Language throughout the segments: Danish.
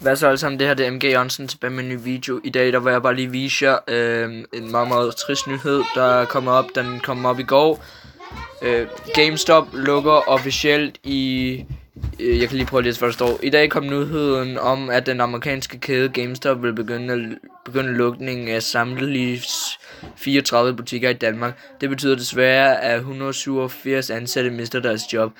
Hvad så alle sammen, det her det er MG Jørgensen tilbage med en ny video. I dag der vil jeg bare lige vise jer øh, en meget meget trist nyhed, der kommer op. Den kom op i går. Øh, GameStop lukker officielt i... Øh, jeg kan lige prøve at læse, hvad der står. I dag kom nyheden om, at den amerikanske kæde GameStop vil begynde, begynde lukningen af samtlige 34 butikker i Danmark. Det betyder desværre, at 187 ansatte mister deres job.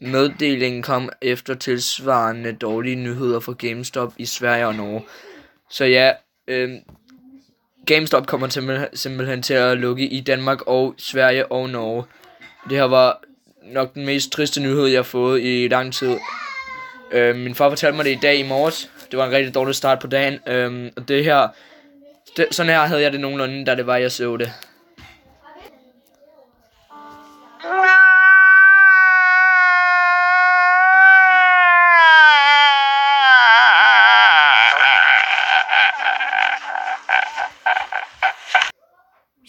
Meddelingen kom efter tilsvarende dårlige nyheder fra GameStop i Sverige og Norge. Så ja, øh, GameStop kommer simpelthen, simpelthen til at lukke i Danmark og Sverige og Norge. Det her var nok den mest triste nyhed, jeg har fået i lang tid. Øh, min far fortalte mig det i dag i morges. Det var en rigtig dårlig start på dagen. Øh, og det her, det, sådan her havde jeg det nogenlunde, da det var, jeg så det.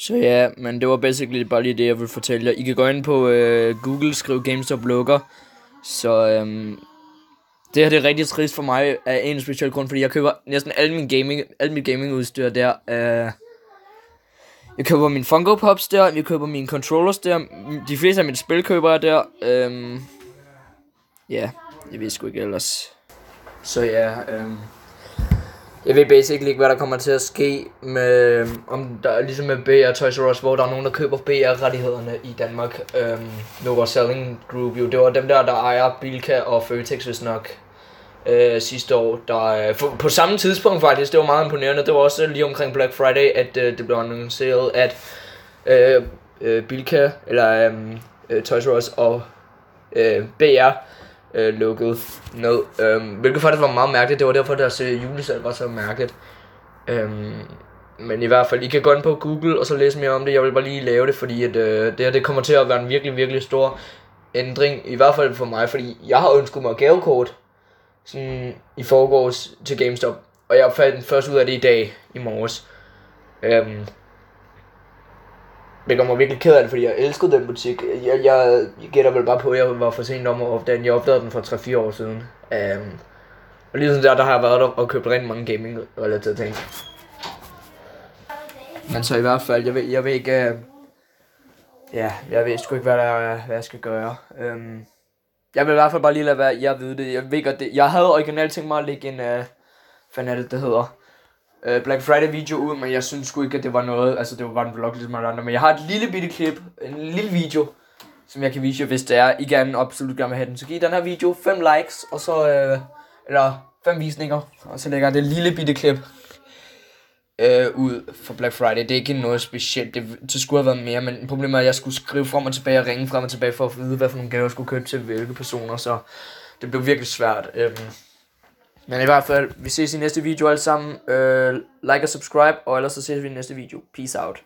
Så ja, men det var basically bare lige det, jeg ville fortælle jer. I kan gå ind på øh, Google, skrive GameStop lukker. Så øhm, det her det er rigtig trist for mig af en speciel grund, fordi jeg køber næsten al min gaming, alt mit gaming udstyr der. Øh, jeg køber min Funko Pops der, jeg køber mine controllers der, de fleste af mine spil køber jeg der. Øhm, ja, jeg ved sgu ikke ellers. Så ja, øhm, jeg ved basically ikke, hvad der kommer til at ske med, øhm, om der er ligesom med BR Toys R Us, hvor der er nogen, der køber BR-rettighederne i Danmark. Øhm, Nova Selling Group jo, det var dem der, der ejer Bilka og Føtex, hvis nok, øh, sidste år. Der, øh, for, på samme tidspunkt faktisk, det var meget imponerende. Det var også lige omkring Black Friday, at øh, det blev annonceret, at øh, øh, Bilka, eller øhm, øh, Toys R Us og øh, BR øh, lukket ned. Øhm, hvilket faktisk var meget mærkeligt. Det var derfor, deres øh, julesalg var så mærkeligt. Øhm, men i hvert fald, I kan gå ind på Google og så læse mere om det. Jeg vil bare lige lave det, fordi at, øh, det her det kommer til at være en virkelig, virkelig stor ændring. I hvert fald for mig, fordi jeg har ønsket mig gavekort sådan, i forgårs til GameStop. Og jeg fandt først ud af det i dag, i morges. Øhm, det gør mig virkelig ked af det, fordi jeg elskede den butik. Jeg, jeg, jeg gætter vel bare på, at jeg var for sent om at opdage den. Jeg opdagede den for 3-4 år siden. Um, og lige sådan der, der har jeg været der og købt rigtig mange gaming-relaterede ting. Men så i hvert fald, jeg ved, jeg ved ikke... Uh, ja, jeg ved sgu ikke, hvad, der, hvad jeg skal gøre. Um, jeg vil i hvert fald bare lige lade være, jeg ved det. Jeg ved godt det. Jeg havde originalt tænkt mig at lægge en... Uh, hvad er det, det hedder? Øh, Black Friday video ud, men jeg synes sgu ikke, at det var noget, altså det var bare en vlog ligesom alle andre, men jeg har et lille bitte klip, en lille video, som jeg kan vise jer, hvis det er, I gerne absolut gerne vil have den. Så giv den her video 5 likes, og så, øh, eller 5 visninger, og så lægger jeg det lille bitte klip øh, ud for Black Friday. Det er ikke noget specielt, det, det skulle have været mere, men problemet er, at jeg skulle skrive frem og tilbage og ringe frem og tilbage for at vide, hvad for nogle gaver jeg skulle købe til hvilke personer, så det blev virkelig svært. Øh men i hvert fald, vi ses i næste video alle sammen. Uh, like og subscribe, og ellers så ses vi i næste video. Peace out.